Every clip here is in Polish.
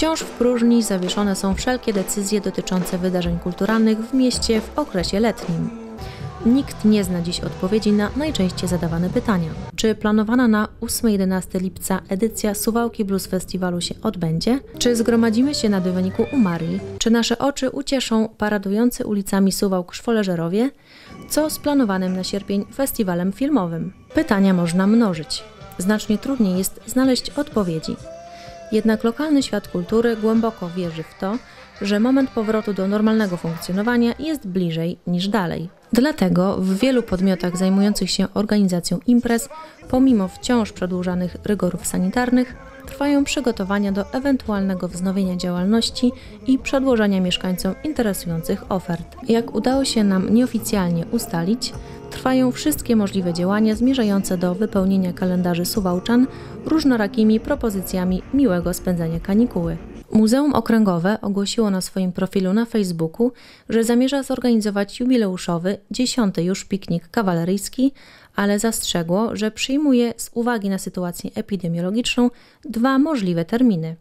Wciąż w próżni zawieszone są wszelkie decyzje dotyczące wydarzeń kulturalnych w mieście w okresie letnim. Nikt nie zna dziś odpowiedzi na najczęściej zadawane pytania. Czy planowana na 8-11 lipca edycja Suwałki Blues Festiwalu się odbędzie? Czy zgromadzimy się na dywaniku u Marii? Czy nasze oczy ucieszą paradujący ulicami Suwałk szwoleżerowie? Co z planowanym na sierpień festiwalem filmowym? Pytania można mnożyć. Znacznie trudniej jest znaleźć odpowiedzi. Jednak lokalny świat kultury głęboko wierzy w to, że moment powrotu do normalnego funkcjonowania jest bliżej niż dalej. Dlatego w wielu podmiotach zajmujących się organizacją imprez, pomimo wciąż przedłużanych rygorów sanitarnych, trwają przygotowania do ewentualnego wznowienia działalności i przedłożenia mieszkańcom interesujących ofert. Jak udało się nam nieoficjalnie ustalić, trwają wszystkie możliwe działania zmierzające do wypełnienia kalendarzy Suwałczan różnorakimi propozycjami miłego spędzania kanikuły. Muzeum Okręgowe ogłosiło na swoim profilu na Facebooku, że zamierza zorganizować jubileuszowy, dziesiąty już piknik kawaleryjski, ale zastrzegło, że przyjmuje z uwagi na sytuację epidemiologiczną dwa możliwe terminy.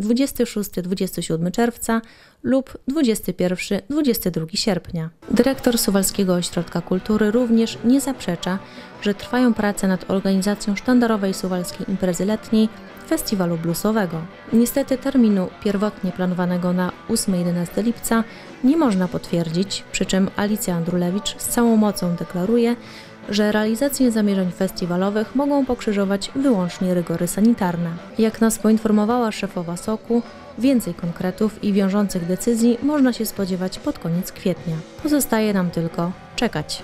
26-27 czerwca lub 21-22 sierpnia. Dyrektor Suwalskiego Ośrodka Kultury również nie zaprzecza, że trwają prace nad organizacją sztandarowej suwalskiej imprezy letniej festiwalu bluesowego. Niestety terminu pierwotnie planowanego na 8-11 lipca nie można potwierdzić, przy czym Alicja Andrulewicz z całą mocą deklaruje, że realizację zamierzeń festiwalowych mogą pokrzyżować wyłącznie rygory sanitarne. Jak nas poinformowała szefowa Soku, więcej konkretów i wiążących decyzji można się spodziewać pod koniec kwietnia. Pozostaje nam tylko czekać.